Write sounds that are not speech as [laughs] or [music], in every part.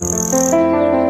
Música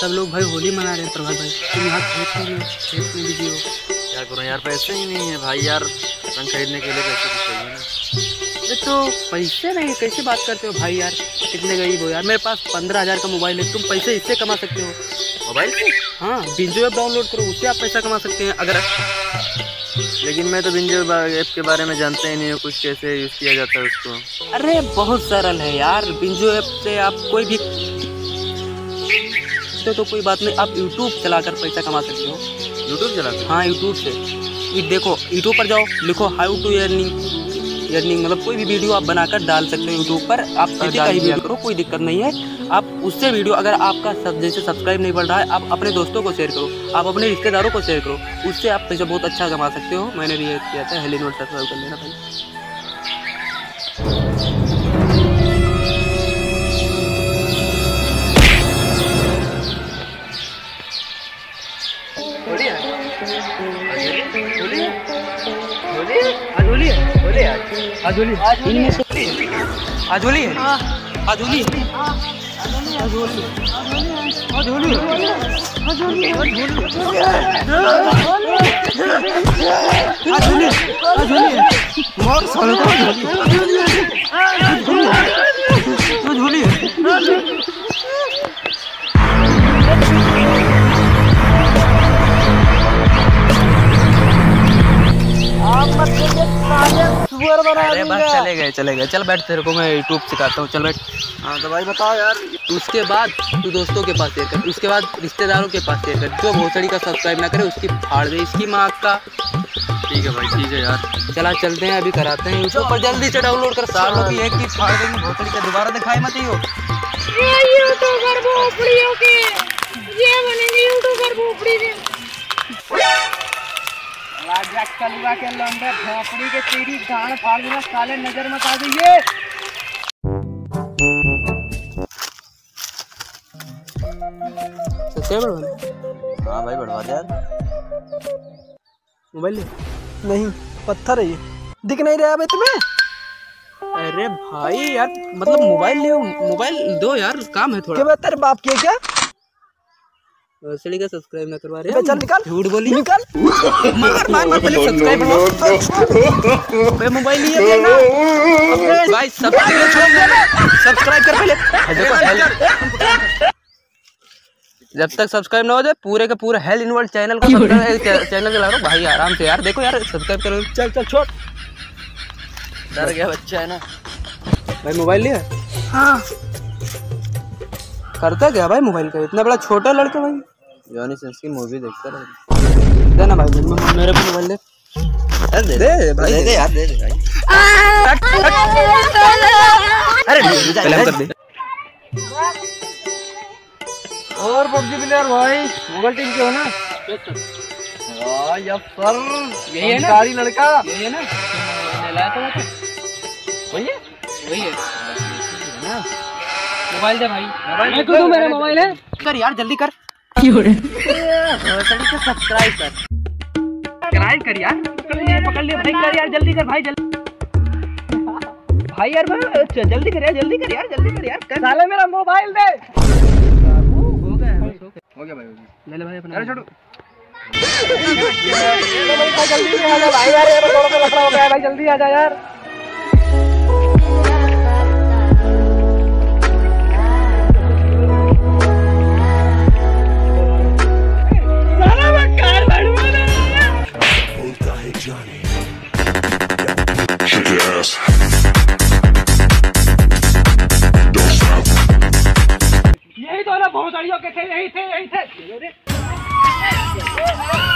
सब लोग भाई होली मना रहे हैं प्रभात भाई। तुम यहाँ खेत में खेत में बिज़ी हो। क्या करूँ यार पैसे ही नहीं है भाई यार। रंग खरीदने के लिए पैसे तो चाहिए ना। तो पैसे नहीं कैसे बात करते हो भाई यार? कितने गरीब हो यार। मेरे पास पंद्रह हज़ार का मोबाइल है तुम पैसे इससे कमा सकते हो। मोबाइल से? हाँ बिंजो ऐप डाउनलोड करो उससे आप पैसा कमा सकते हैं अगर लेकिन मैं तो बिंजो ऐप के बारे में जानता ही नहीं हूँ कुछ कैसे यूज़ किया जाता है उसको। अरे बहुत सरल है यार बिंजो ऐप से आप कोई भी तो, तो कोई बात नहीं आप यूट्यूब चलाकर पैसा कमा सकते हो। यूट्यूब चलाते हाँ? यूट्यूब से। ये देखो यूट्यूब पर जाओ लिखो हाउ टू अर्निंग अर्निंग मतलब कोई भी वीडियो आप बनाकर डाल सकते हो यूट्यूब पर। आप किसी का ही वीडियो करो कोई दिक्कत नहीं है। आप उससे वीडियो अगर आपका सब जैसे सब्सक्राइब नहीं बढ़ रहा है आप अपने दोस्तों को शेयर करो आप अपने रिश्तेदारों को शेयर करो उससे आप पैसा बहुत अच्छा कमा सकते हो। मैंने भी ये किया था हेली नोट सब्सक्राइब कर लेना भाई। है है है आज होली है इनमें से होली है है है है आज होली है आज होली है मोर साले को आज होली है अरे बस चले गए चले गए। चल बैठ तेरे को मैं यूट्यूब सिखाता हूँ। चल बैठ। हाँ तो भाई बताओ यार। उसके बाद तू दोस्तों के पास शेयर कर। उसके बाद रिश्तेदारों के पास शेयर कर। जो भोसड़ी का सब्सक्राइब ना करे उसकी फाड़ दे इसकी माँ का। ठीक है भाई ठीक है यार। चला चलते हैं अभी कराते हैं यूट्यूब पर। जल्दी से डाउनलोड कर। सालों की एक की फाड़ देंगे। भोसड़ी का दोबारा दिखाई मत ही हो ये यूट्यूबर भोपड़ियों के। ये बनेंगे यूट्यूबर भोपड़ी के। कलवा के लंबे भोपड़ी के तेरी गाड़ फाड़ साले नज़र मत आ जाइए। सब्सक्राइबर हाँ भाई बढ़वा दे यार। मोबाइल नहीं पत्थर है ये। दिख नहीं रहा भाई तुम्हें अरे भाई यार मतलब मोबाइल ले मोबाइल दो यार काम है थोड़ा। क्या बात तेरे बाप की क्या? भोसड़ी का सब्सक्राइब ना करवा रहे चल निकल। झूठ बोली? निकल। मार मार मार पहले सब्सक्राइब बे मोबाइल लिए भाई सब्सक्राइब छोड़ दे। सब्सक्राइब कर पहले। जब तक सब्सक्राइब ना हो जाए पूरे के पूरे हेल इनवर्ल्ड चैनल को सब्सक्राइब चैनल [laughs] चला रहा भाई आराम से यार देखो यार सब्सक्राइब करो। चल चल छोड़। डर गया बच्चा है ना। भाई मोबाइल लिया हाँ? करता क्या भाई मोबाइल का? इतना बड़ा छोटा लड़का भाई। जॉनी सिंस की मूवी देखता रहे दे ना भाई मेरे पे मोबाइल दे। दे दे भाई। दे दे यार दे दे भाई। अरे पहले कर दे। और पबजी प्लेयर भाई मोबाइल टीम के हो ना? वाह या सर। यही है ना? गाड़ी लड़का। यही है ना? लाया तो वही है? वही है। मोबाइल दे भाई। मैं क्यों दूँ। मेरा मोबाइल है। कर यार जल्दी कर। सब्सक्राइब कर सब्सक्राइब कर यार भाई, कर यार, जल्दी कर जल्दी। भाई यार जल्दी कर यार, जल्दी कर यार कर यार साले, मेरा मोबाइल दे। हो गया हो गया। भाई ले ले, भाई, अपना। अरे भाई, जल्दी आ जा, भाई यार ये थोड़ा सा लफड़ा हो गया, भाई, जल्दी आ जा यार। तो ना बहुत अड़ियों के थे यही थे यही थे